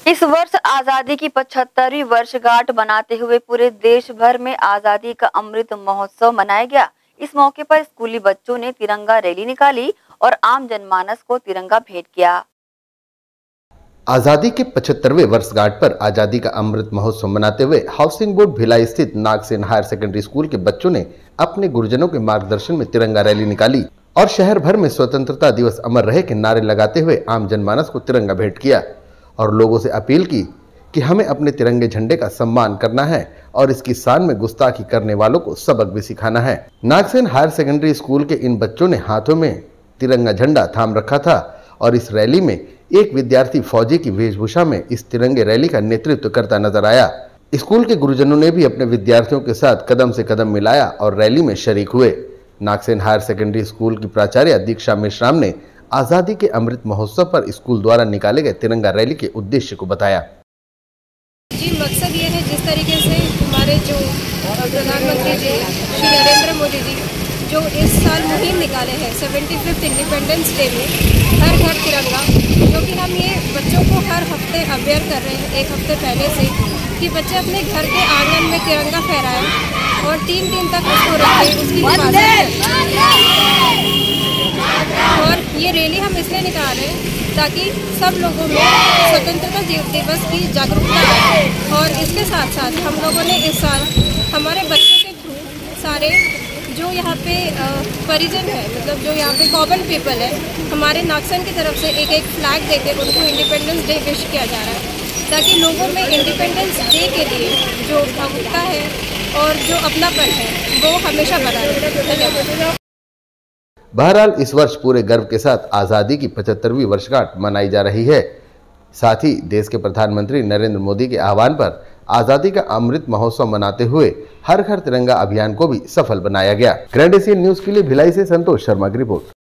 इस वर्ष आज़ादी की पचहत्तरवीं वर्षगांठ बनाते हुए पूरे देश भर में आज़ादी का अमृत महोत्सव मनाया गया। इस मौके पर स्कूली बच्चों ने तिरंगा रैली निकाली और आम जनमानस को तिरंगा भेंट किया। आज़ादी के पचहत्तरवे वर्षगांठ पर आज़ादी का अमृत महोत्सव मनाते हुए हाउसिंग बोर्ड भिलाई स्थित नागसेन हायर सेकेंडरी स्कूल के बच्चों ने अपने गुरुजनों के मार्गदर्शन में तिरंगा रैली निकाली और शहर भर में स्वतंत्रता दिवस अमर रहे के नारे लगाते हुए आम जनमानस को तिरंगा भेंट किया। और लोगों से अपील की कि हमें अपने तिरंगे झंडे का सम्मान करना है और इसकी शान में गुस्ताखी करने वालों को सबक भी सिखाना है। नागसेन हायर सेकेंडरी स्कूल के इन बच्चों ने हाथों में तिरंगा झंडा थाम रखा था और इस रैली में एक विद्यार्थी फौजी की वेशभूषा में इस तिरंगे रैली का नेतृत्व करता नज़र आया। स्कूल के गुरुजनों ने भी अपने विद्यार्थियों के साथ कदम से कदम मिलाया और रैली में शरीक हुए। नागसेन हायर सेकेंडरी स्कूल की प्राचार्य दीक्षा मिश्राम ने आज़ादी के अमृत महोत्सव पर स्कूल द्वारा निकाले गए तिरंगा रैली के उद्देश्य को बताया। जी, मकसद ये है जिस तरीके से हमारे जो प्रधानमंत्री जी, श्री नरेंद्र मोदी जी, जो इस साल मुहिम निकाले हैं, सेवेंटी फिफ्थ इंडिपेंडेंस डे में, हर घर तिरंगा क्योंकि हम ये बच्चों को हर हफ़्ते अवेयर कर रहे हैं, एक हफ़्ते पहले से, कि बच्चे अपने घर के आँगन में तिरंगा फहराएँ और तीन दिन तक उसको रखें, उसकी ये रैली हम इसलिए निकाल रहे हैं ताकि सब लोगों में स्वतंत्रता दिवस की जागरूकता आए। और इसके साथ साथ हम लोगों ने इस साल हमारे बच्चों के थ्रू सारे जो यहाँ पे परिजन है मतलब जो यहाँ पे कॉमन पीपल है, हमारे नागसन की तरफ़ से एक एक फ्लैग देके उनको इंडिपेंडेंस डे विश किया जा रहा है। ताकि लोगों में इंडिपेंडेंस डे के लिए जो भावुकता है और जो अपनापन है, वो हमेशा बना रहे। बहरहाल, इस वर्ष पूरे गर्व के साथ आज़ादी की पचहत्तरवीं वर्षगांठ मनाई जा रही है। साथ ही, देश के प्रधानमंत्री नरेंद्र मोदी के आह्वान पर आज़ादी का अमृत महोत्सव मनाते हुए हर घर तिरंगा अभियान को भी सफल बनाया गया। ग्रैंड एशियन न्यूज़ के लिए भिलाई से संतोष शर्मा की रिपोर्ट।